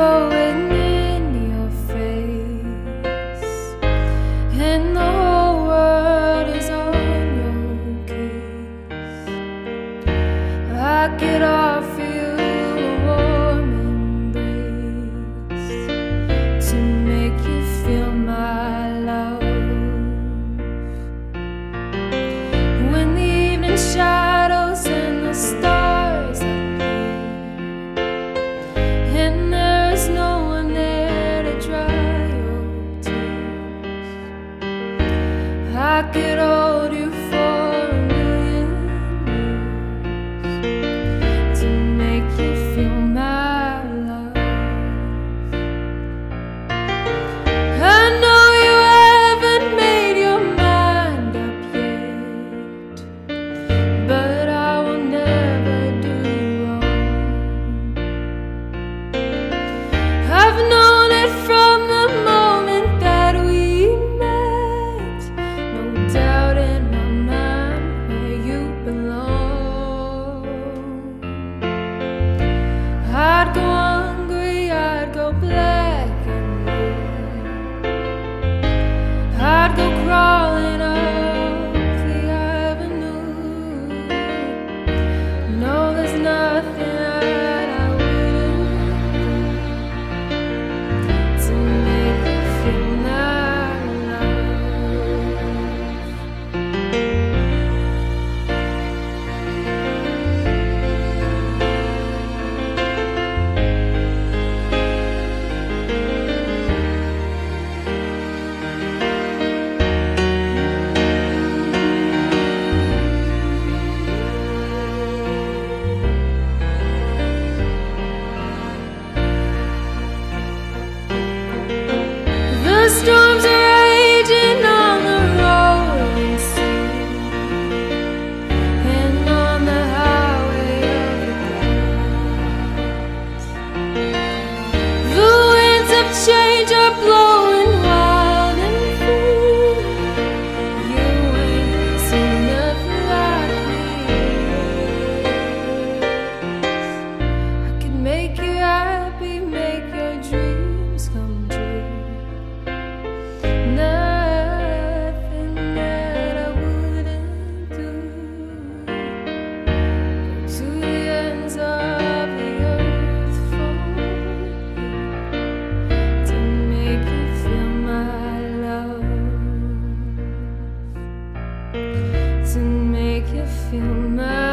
blowing in your face And the whole world is on your case. I get off you I could always The feel my